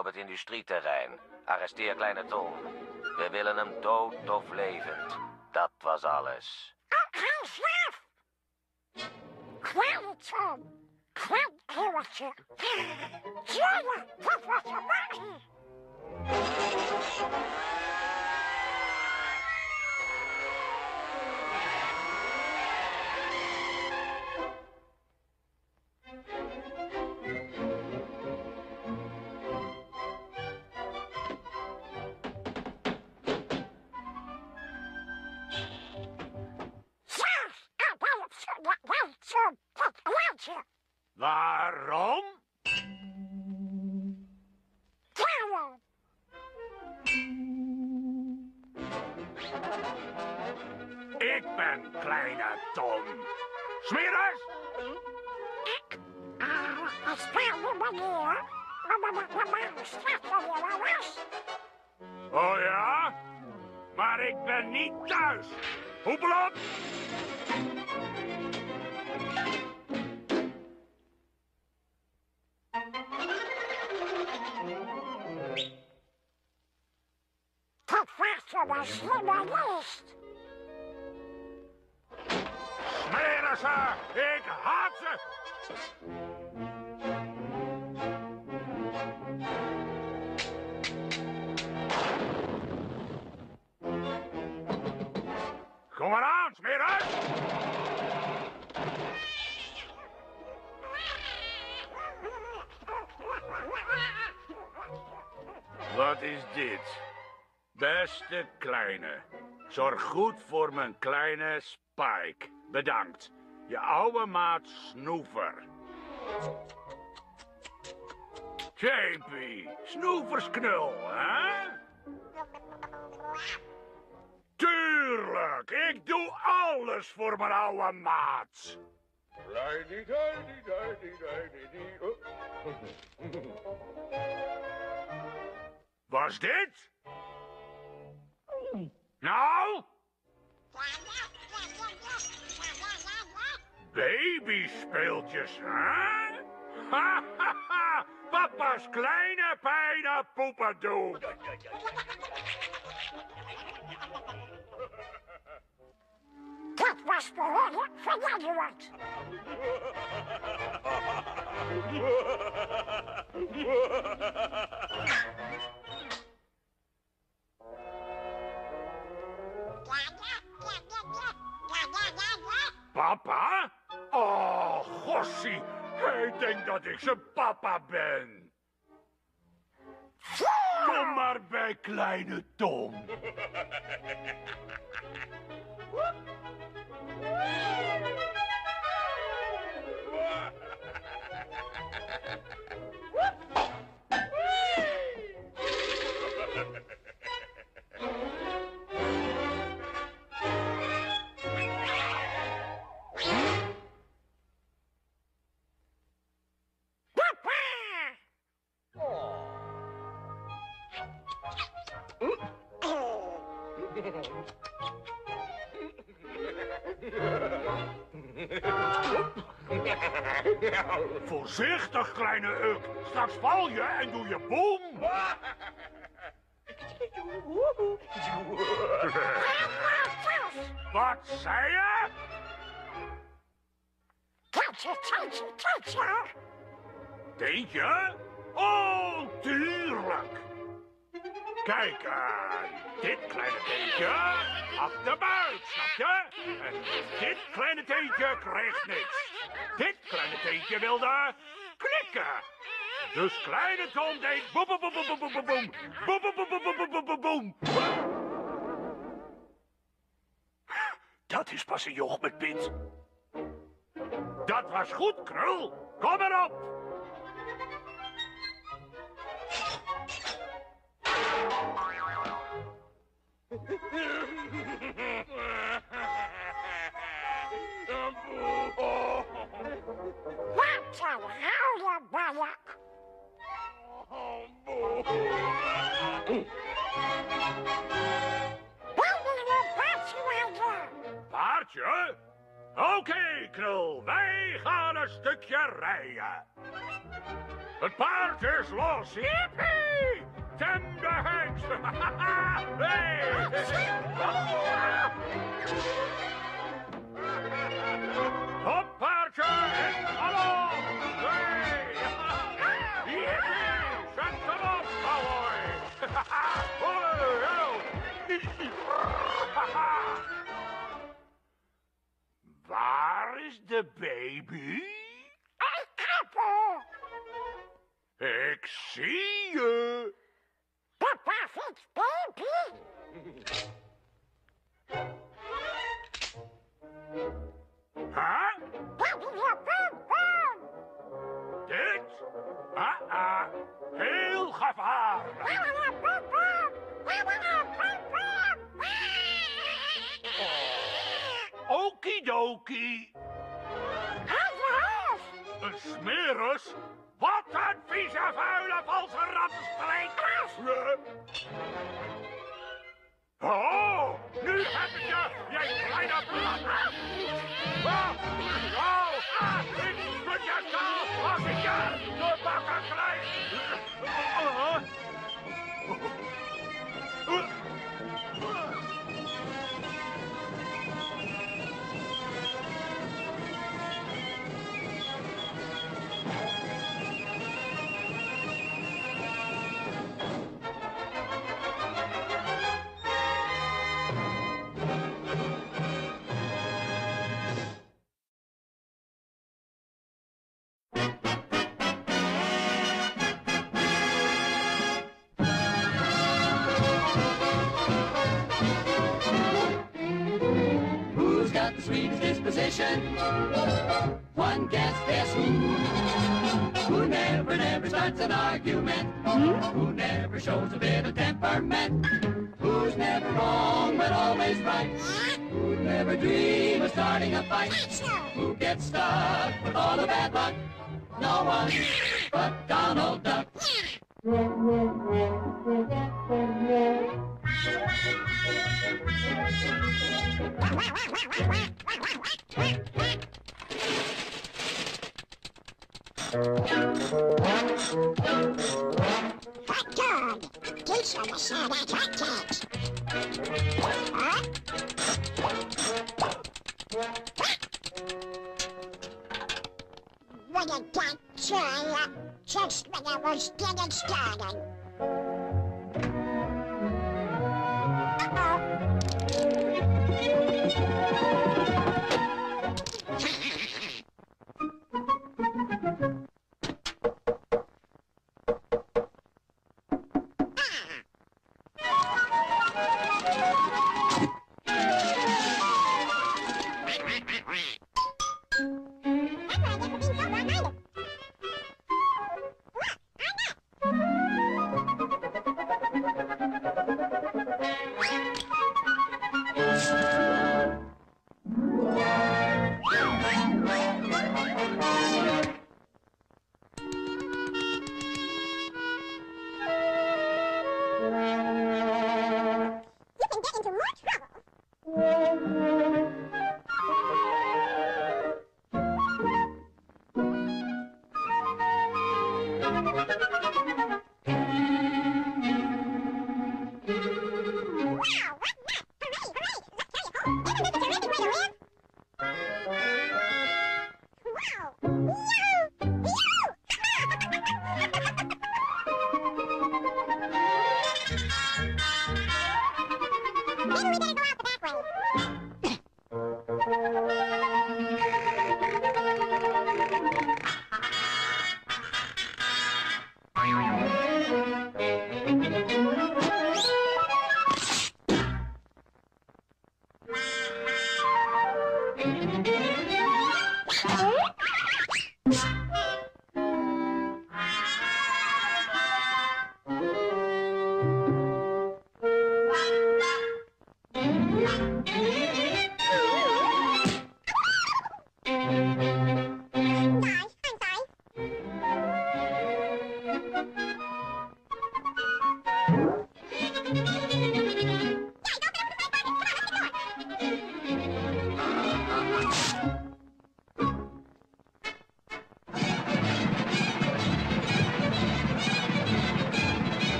op het industrieterrein. Arresteer kleine Tom. We willen hem dood of levend. Dat was alles. Oké, chef. Kleine Tom. Zorg goed voor mijn kleine Spike. Bedankt. Je oude maat Snoever. Japie, Snoeversknul, hè? Tuurlijk, ik doe alles voor mijn oude maat. Was dit? No? Baby speeltjes, hè? Ha! Papa's kleine pijnenpoependoel. Dat was behoorlijk verjaardag. Ha Papa? Oh, gossie. Hij denkt dat ik zijn papa ben. Kom maar bij kleine Tom. Straks val je en doe je boem. Wat zei je? Tijdje, tijdje, tijdje. Teentje? Oh, tuurlijk. Kijk, eh, dit kleine teentje achteruit, snap je? En dit kleine teentje kreeg niks. Dit kleine teentje wilde klikken. Dus kleine Tom deed boem, boem, boem, boem, boem, boem, boem. Boem, boem, boem, boem, boem, boem, boem. Dat is pas een joch met pint. Dat was goed, Krul. Kom erop. Wat zal houden, balk. Paardje? Oké, knul, wij gaan een stukje rijden. Het paard is los. Jippie! Tim hengst. baby? Ah, Ik zie je. Papa vindt baby. Huh? Baby. Dit? Ah, ah. Heel gevaarlijk. Oh. Smeris? Wat een vieze, vuile, valse rattenstreek. Oh, nu heb ik je, jij kleine blakker. Oh, oh, ah, ik schud je kaal als ik je door bakken krijg. Never shows a bit of temperament? Who's never wrong but always right? Who'd never dream of starting a fight? Who gets stuck with all the bad luck? No one but Donald Duck. When I got tired, just when I was getting started.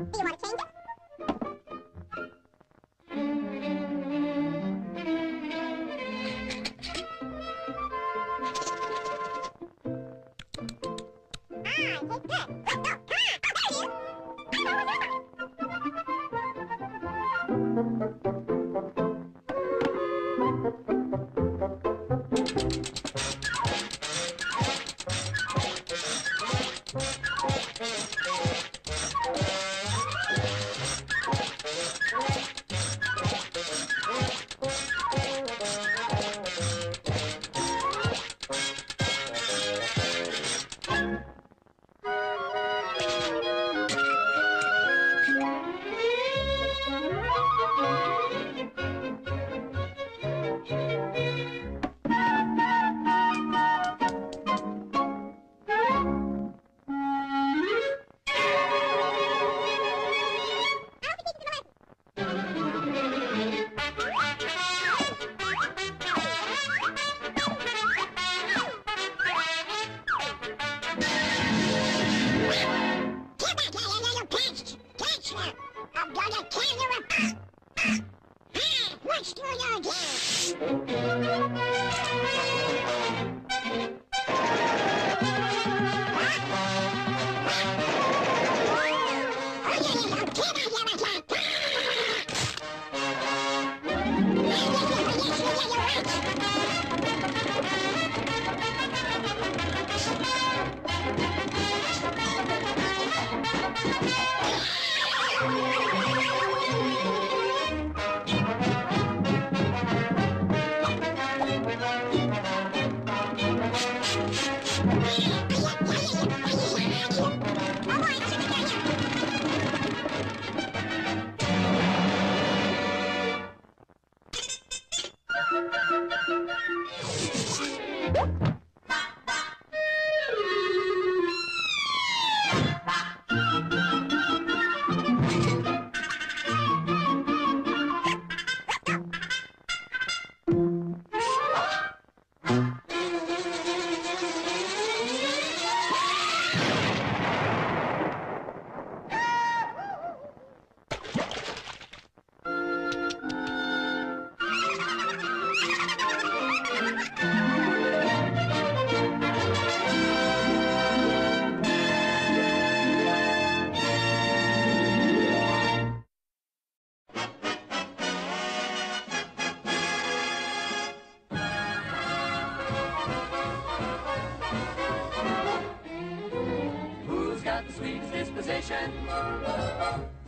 Ewa.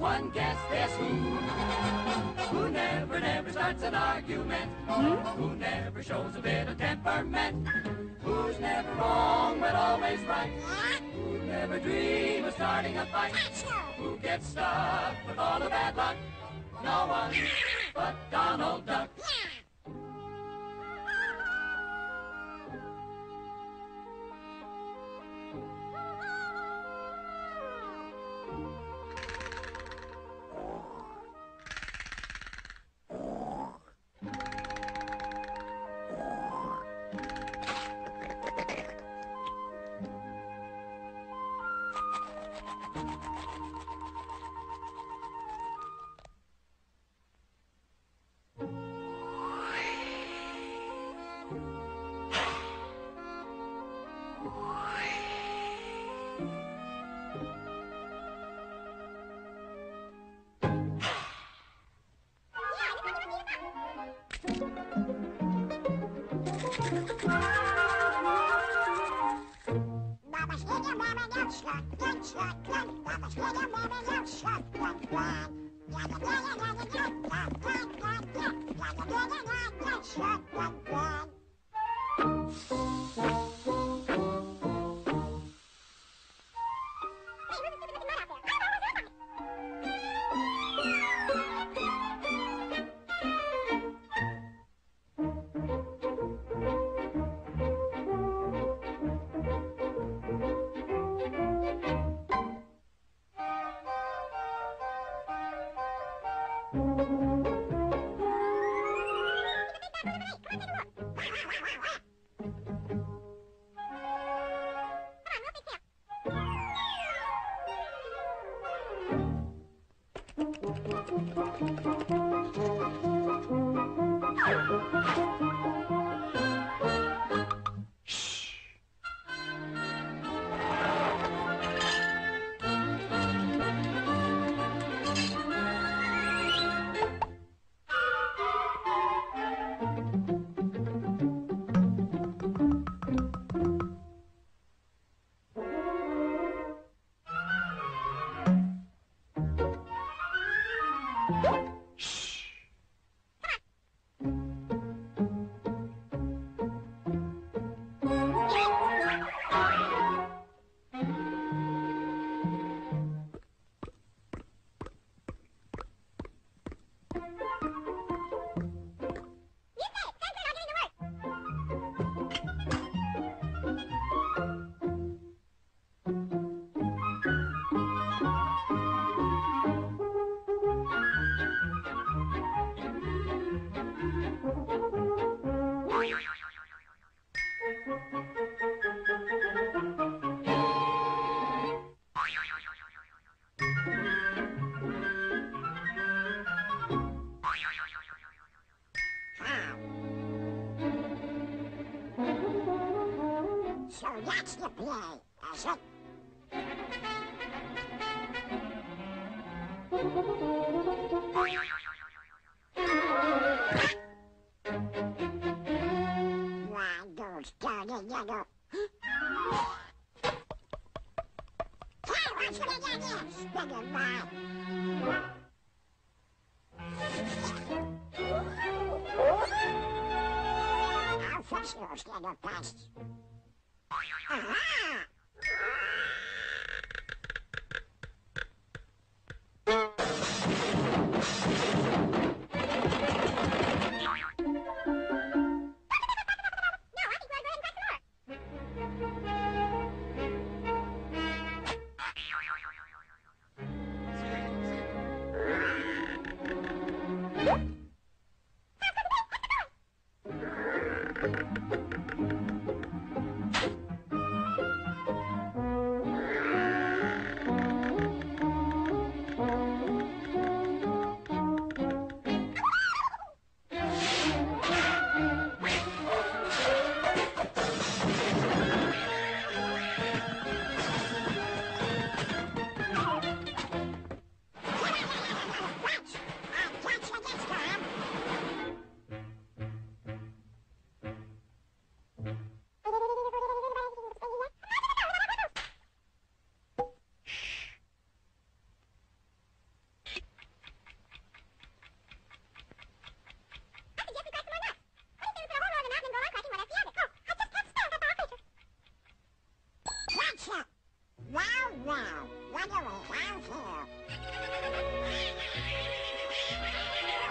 One guess guess who? Who never, never starts an argument? Hmm? Who never shows a bit of temperament? Who's never wrong but always right? Who never dreams of starting a fight? Who gets stuck with all the bad luck? No one but Donald Duck. Thank you. So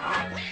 Ah!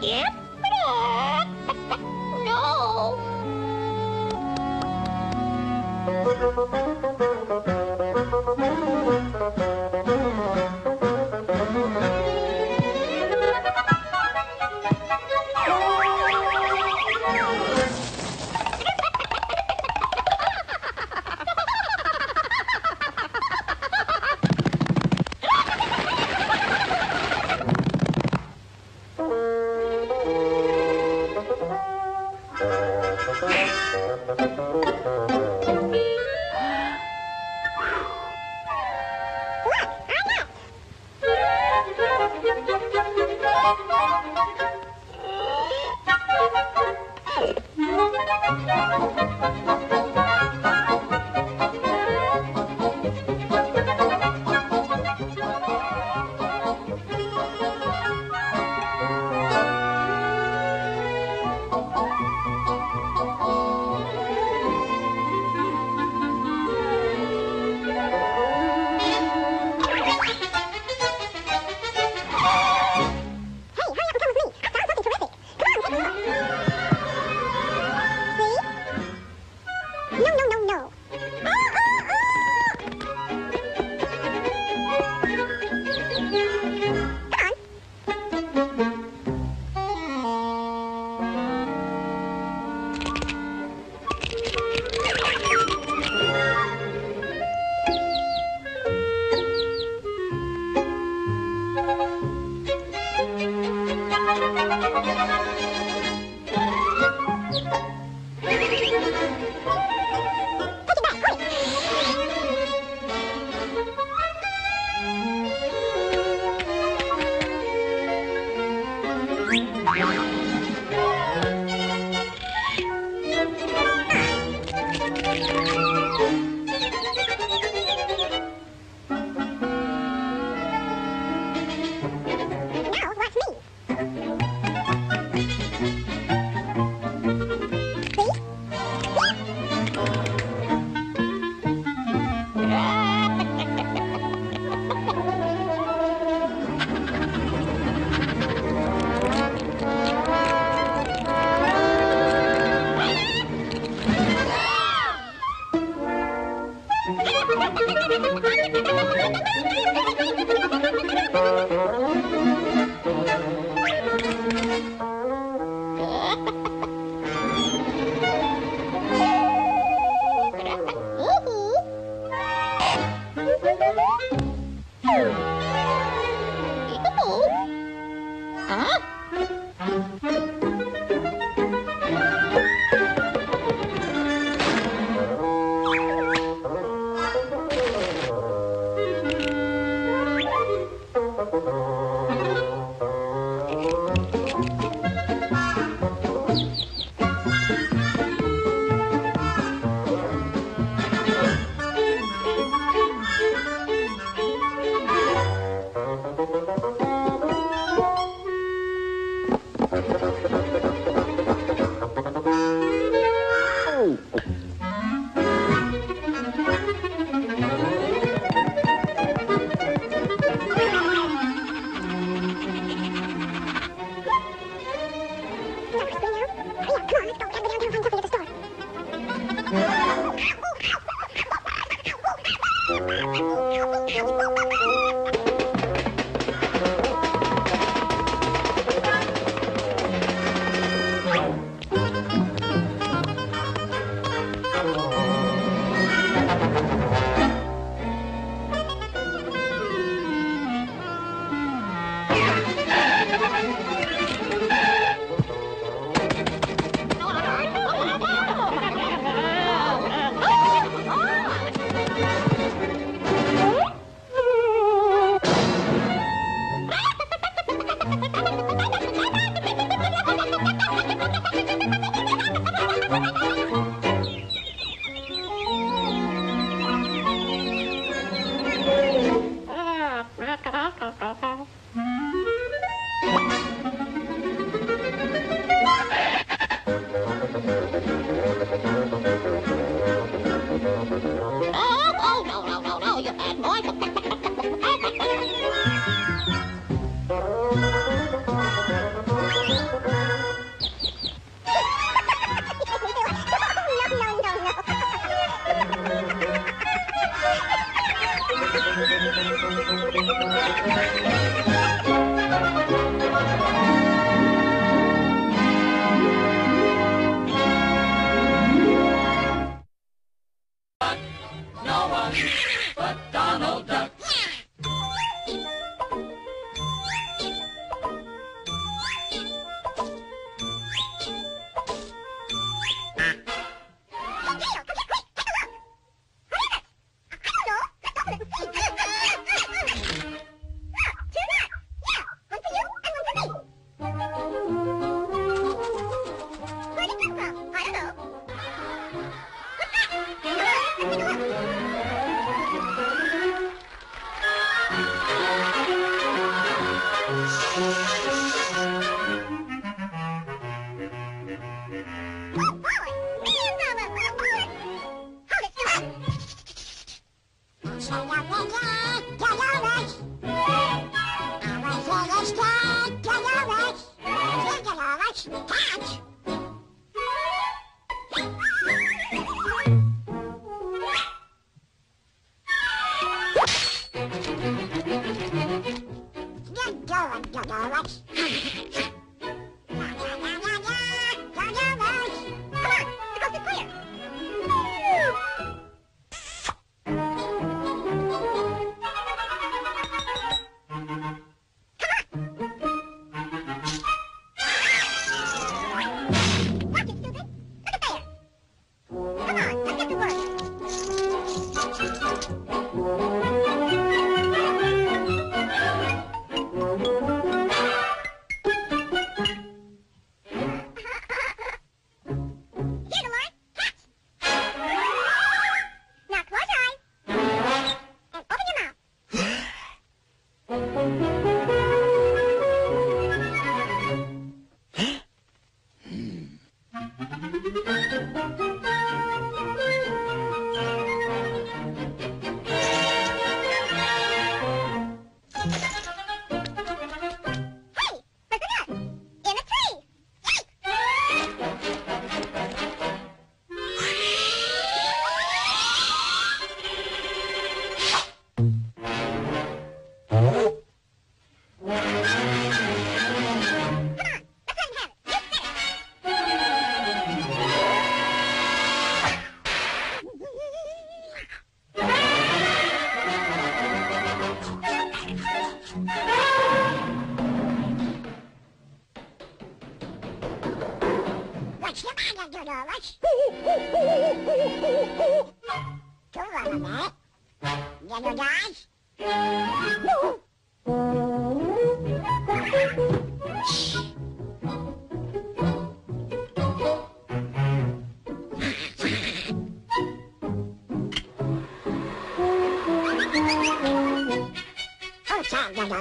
You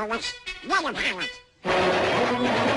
Pirates, Water Pirates.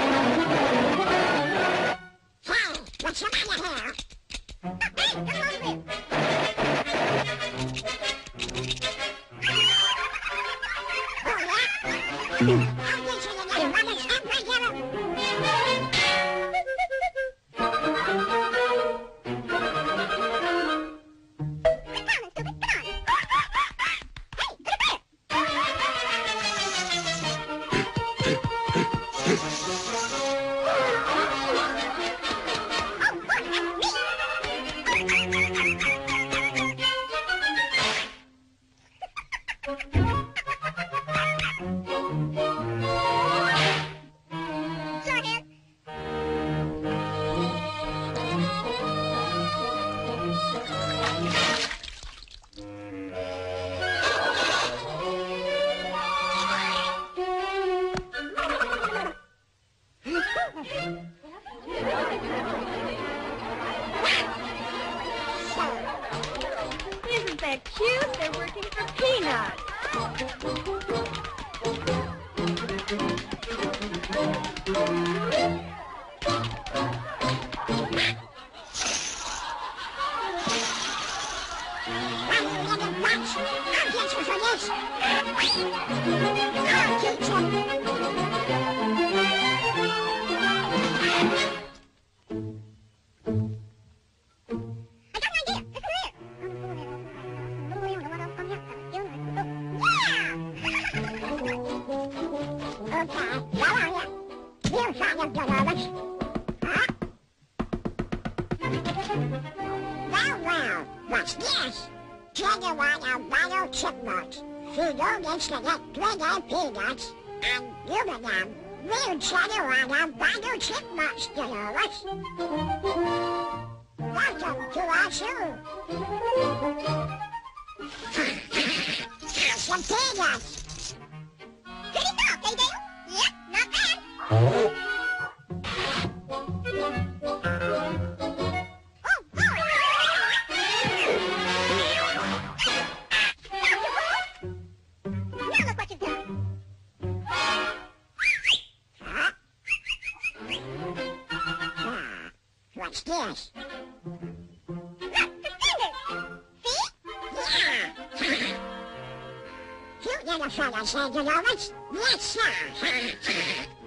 much this. Look, the fingers. See? Yeah. you little fellas, Angelovitz. Yes, sir.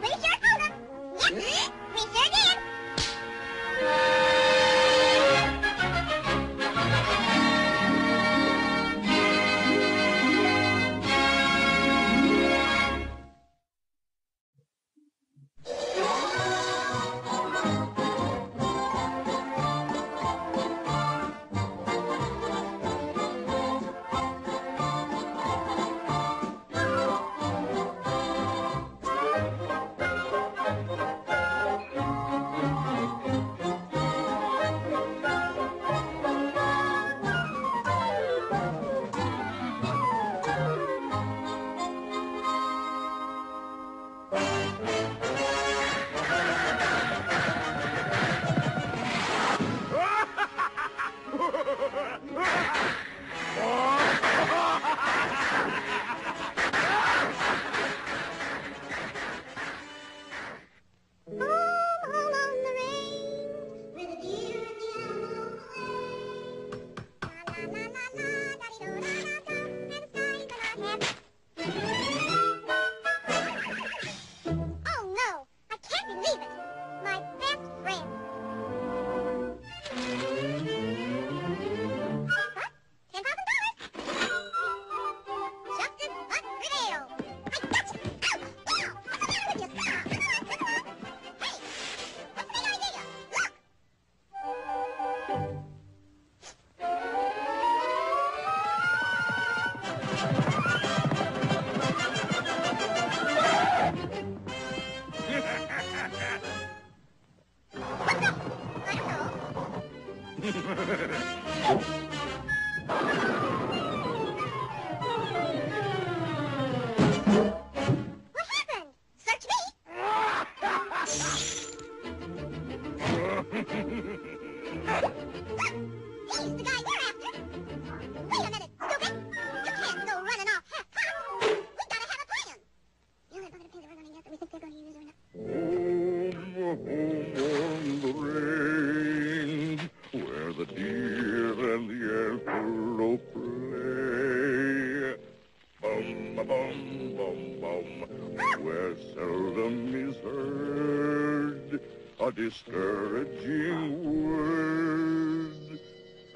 a discouraging word.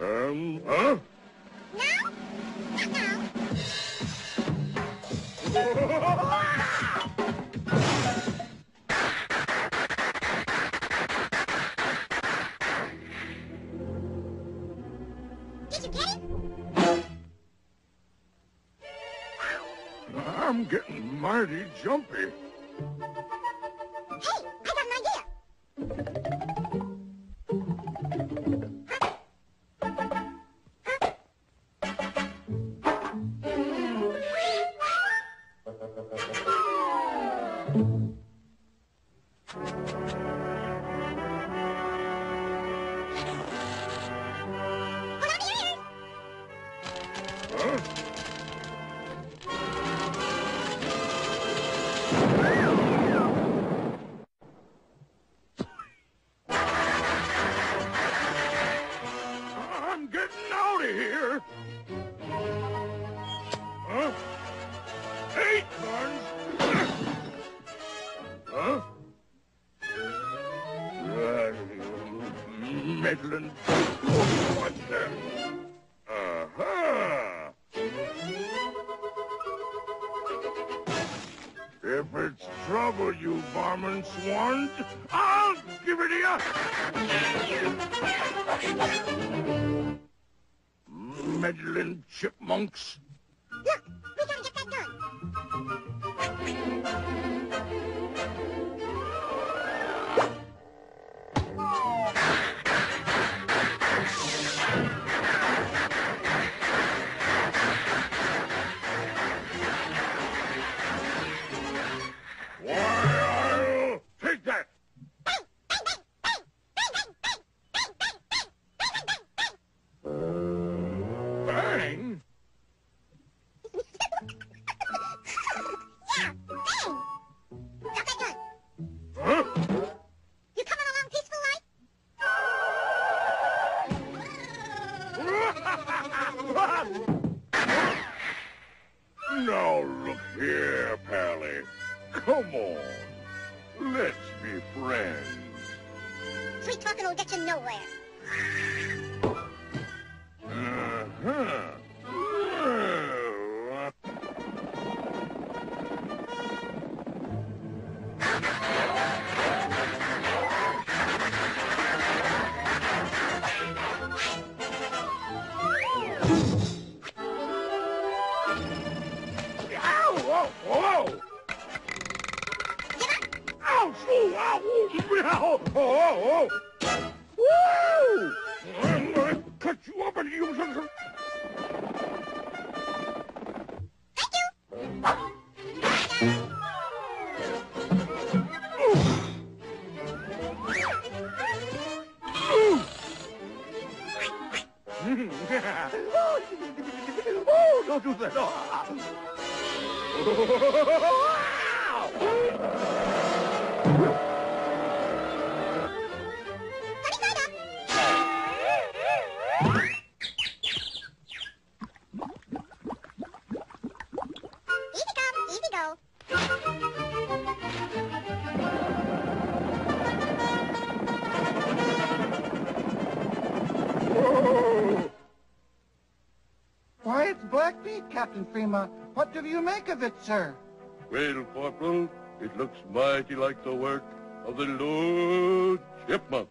And, huh? oh. oh. make of it, sir? Well, Corporal, it looks mighty like the work of the Lone Chipmunk.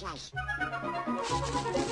Doggone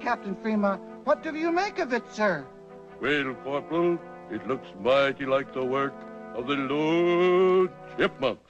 Captain Fremont. What do you make of it, sir? Well, Corporal, it looks mighty like the work of the Lone Chipmunks.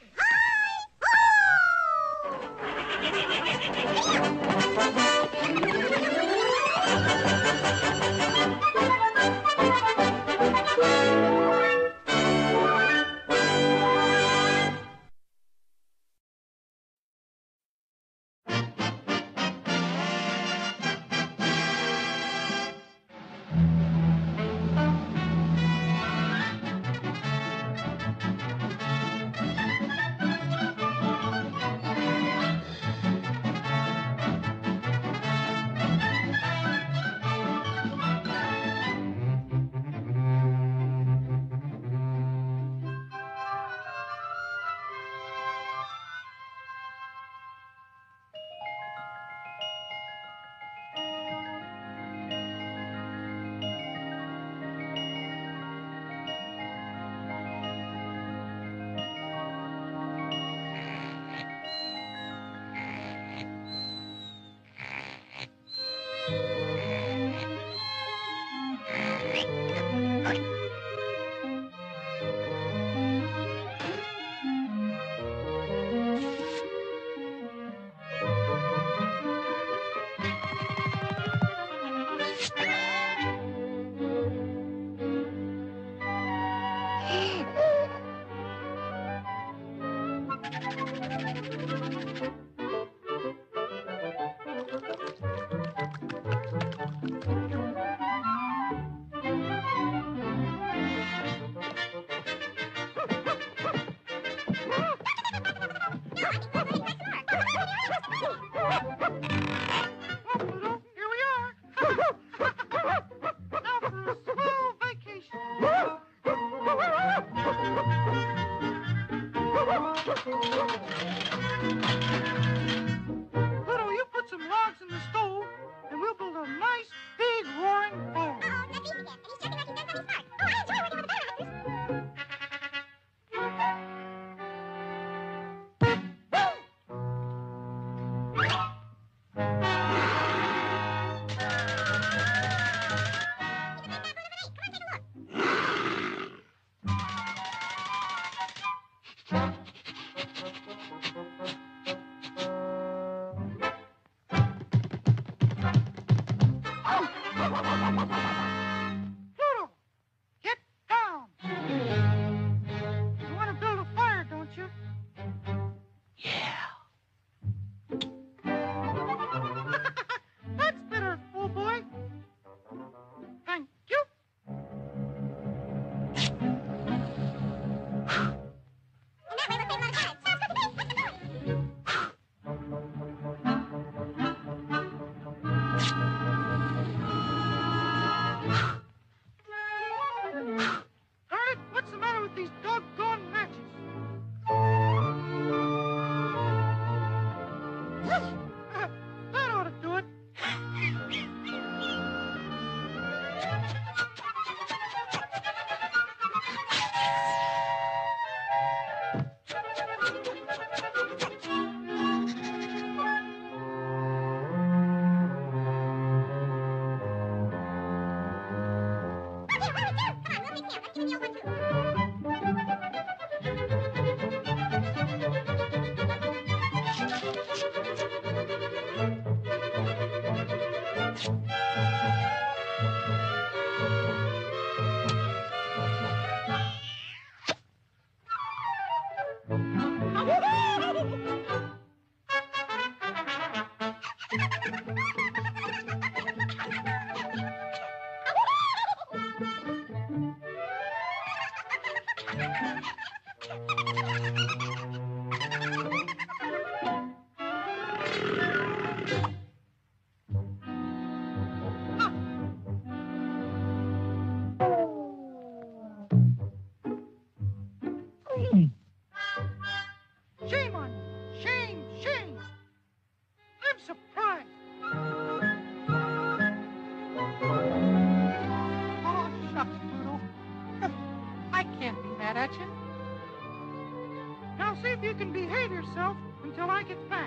mad at you. Now see if you can behave yourself until I get back.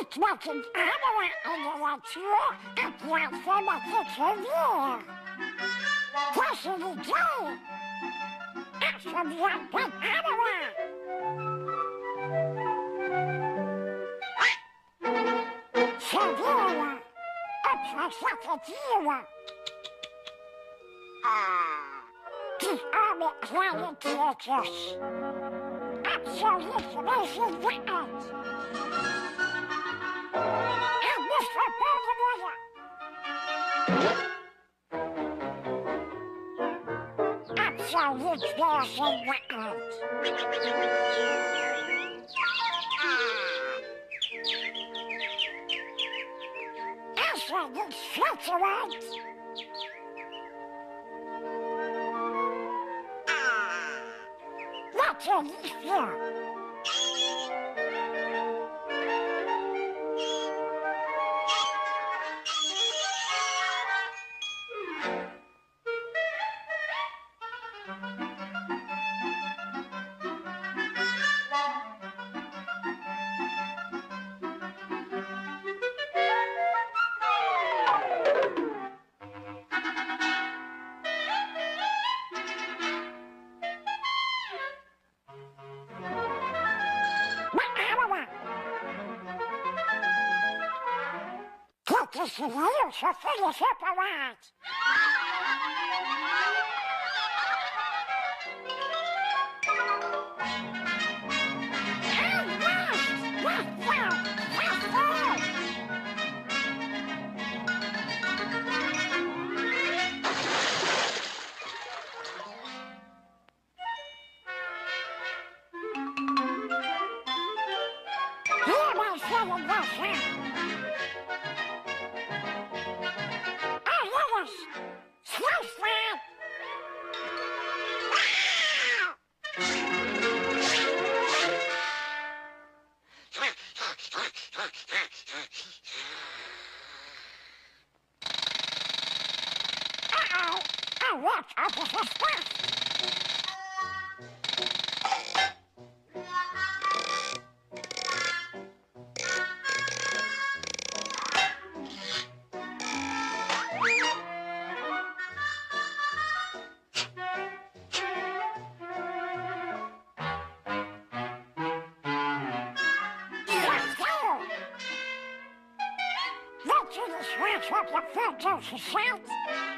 Отводить Анова и Левачье отъелся на течевее. После людей, а семья Анова. Сидела, отсосатила. Ты обе заметишь. Абсолютно выживает. А Conspiracy Records. That's what you flutter That's what you hear. What's happened? little switch up the food to yourself?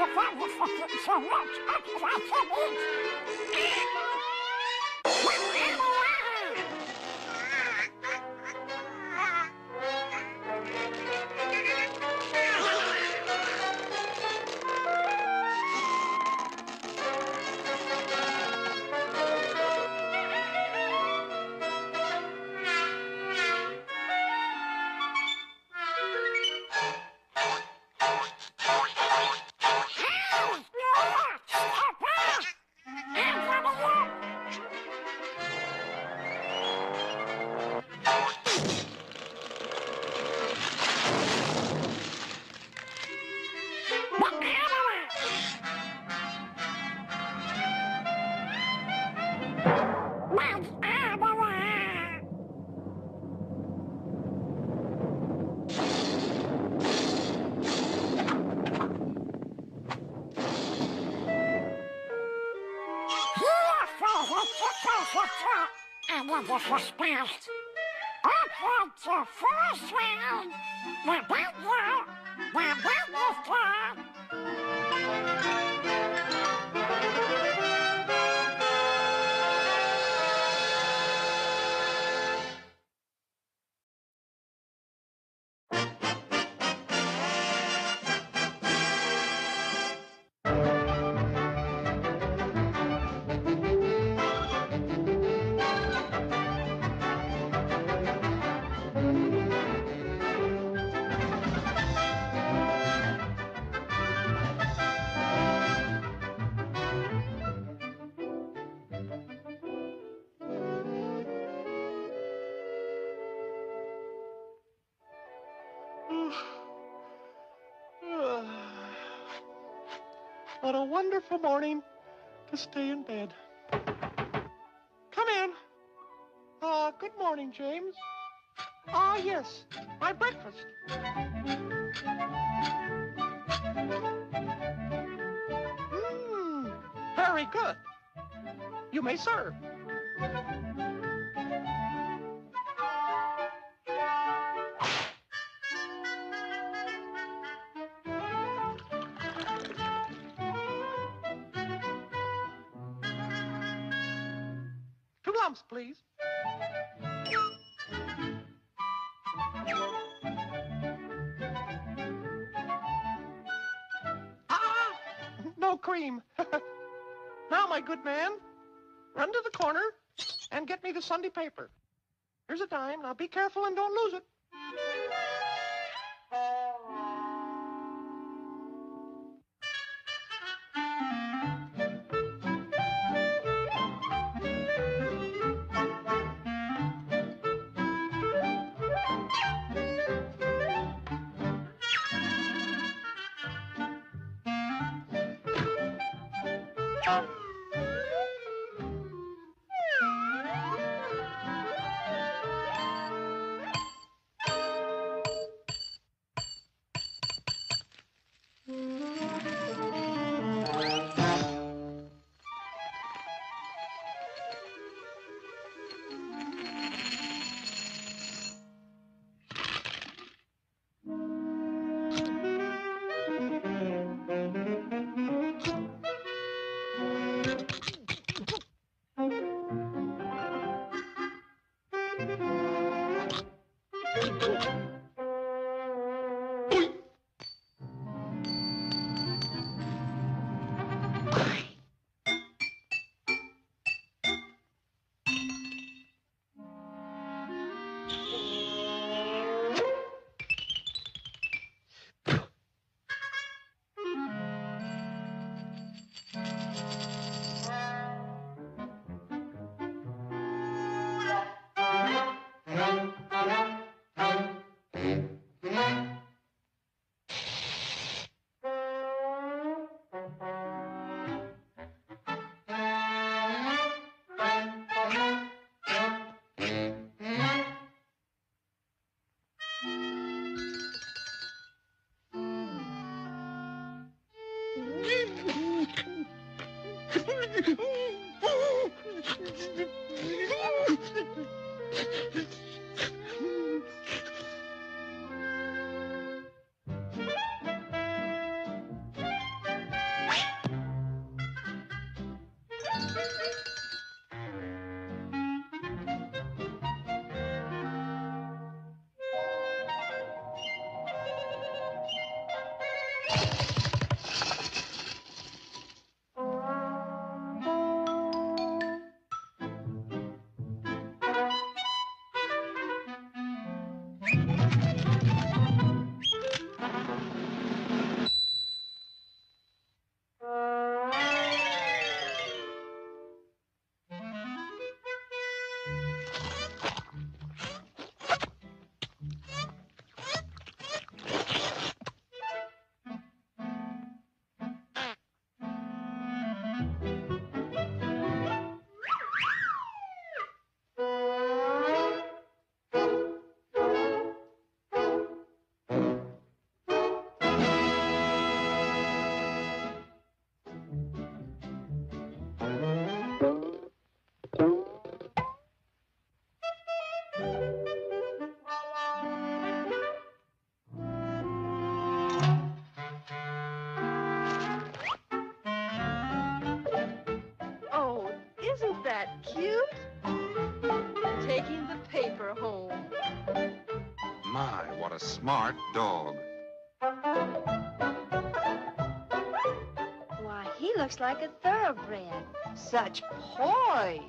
So much I can eat. Wonderful morning to stay in bed. Come in. Ah, good morning, James. Ah, yes, my breakfast. Mmm, very good. You may serve. Cream. now, my good man, run to the corner and get me the Sunday paper. Here's a dime. Now be careful and don't lose it. Like a thoroughbred. Such poise.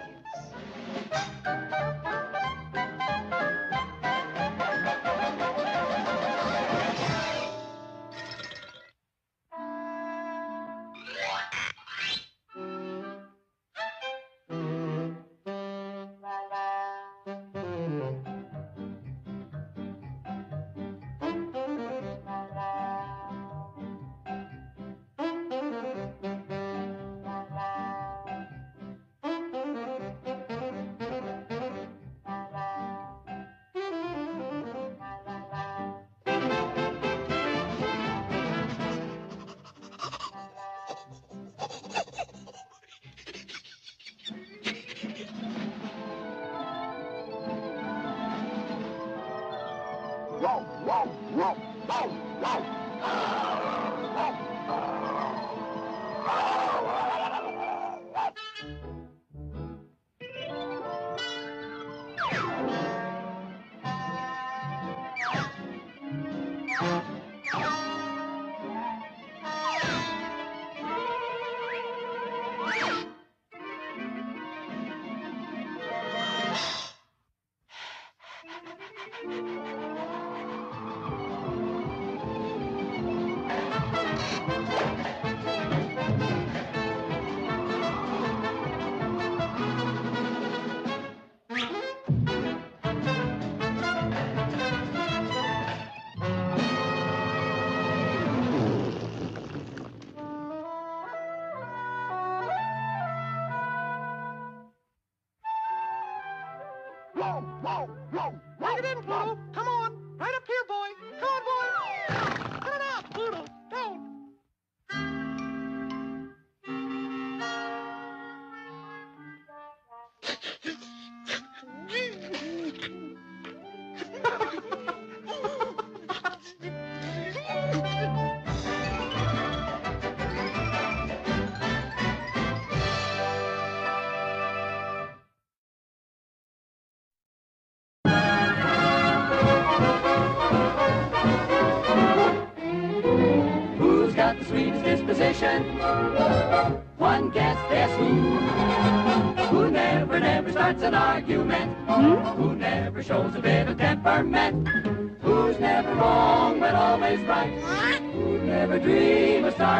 Bring it in, Pluto. Come on. Right up here, boy.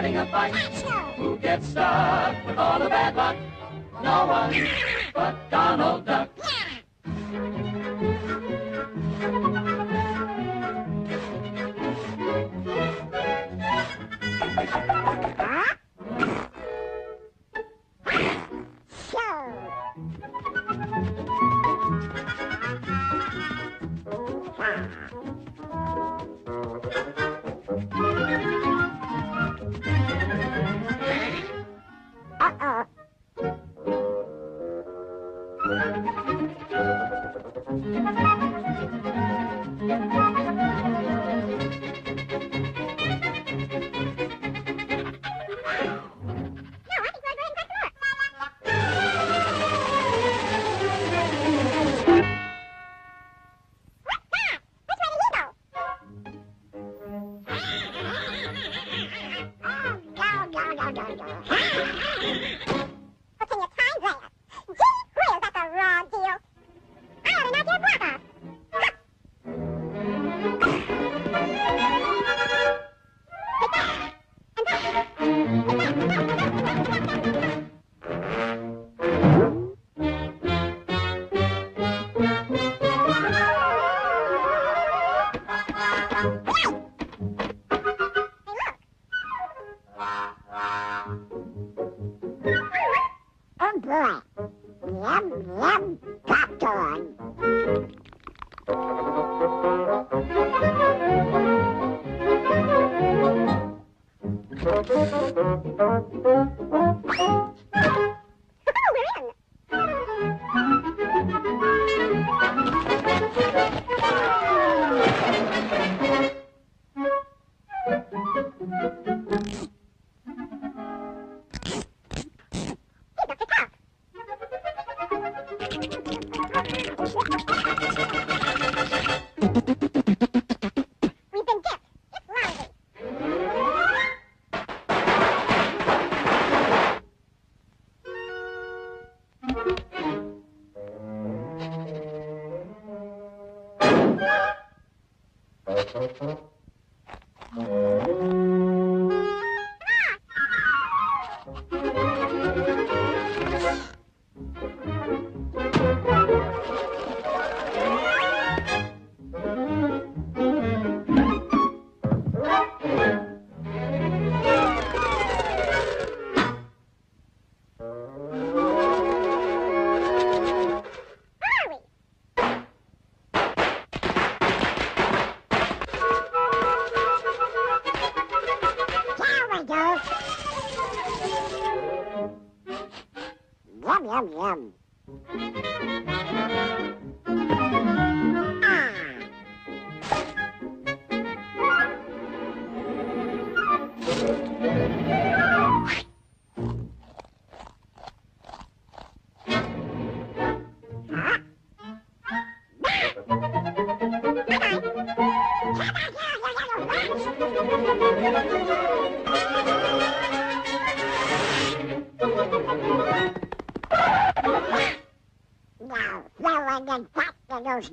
Starting a fight? Who gets stuck with all the bad luck? No one but Donald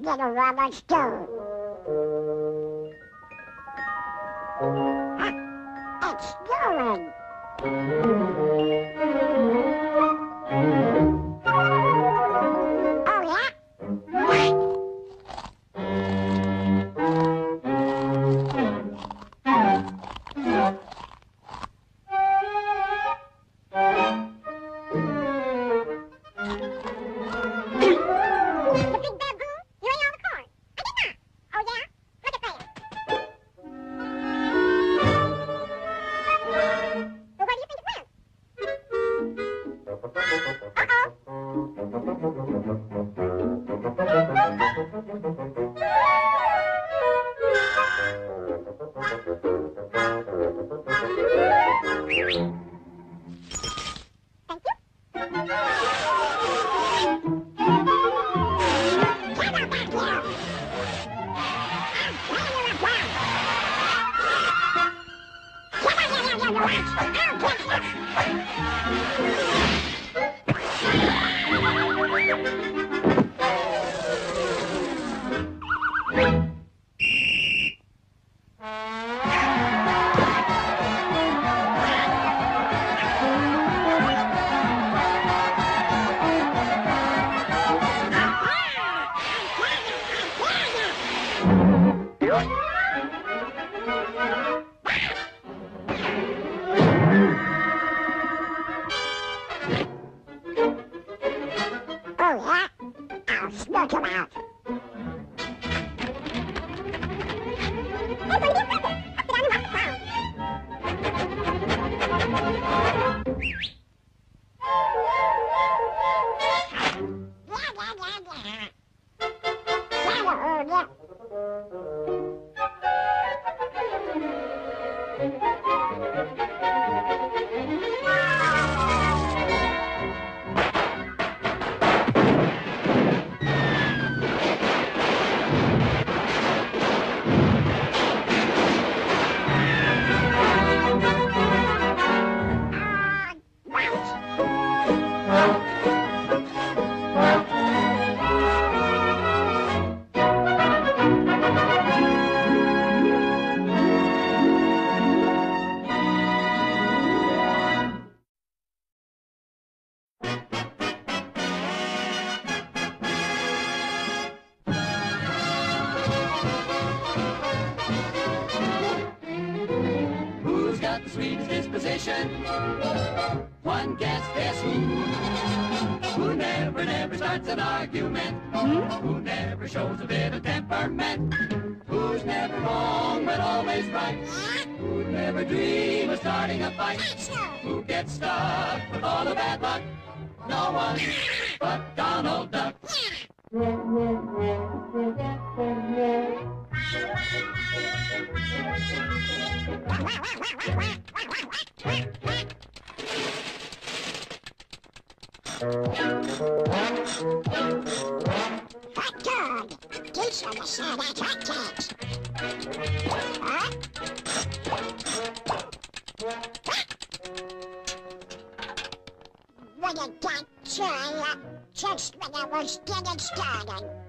Of those little Tear you It just when I was getting started.